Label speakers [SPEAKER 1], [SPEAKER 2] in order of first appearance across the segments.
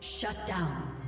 [SPEAKER 1] Shut down.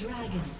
[SPEAKER 1] dragon.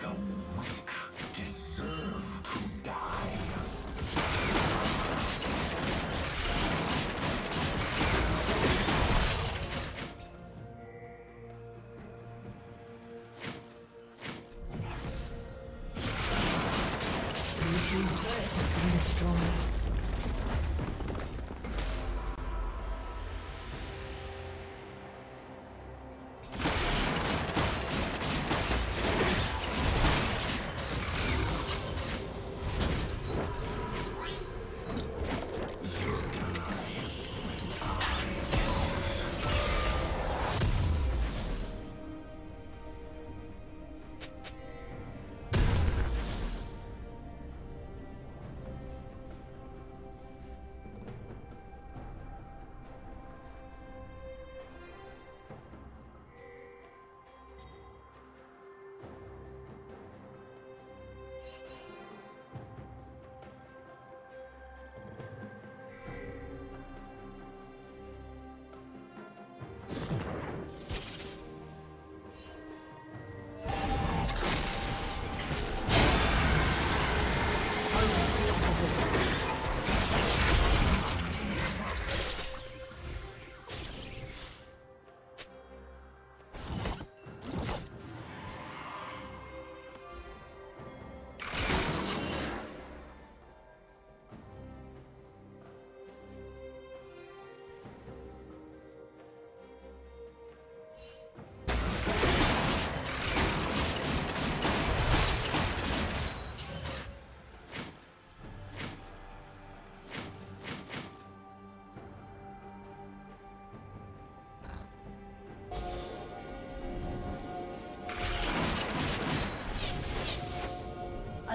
[SPEAKER 2] Go.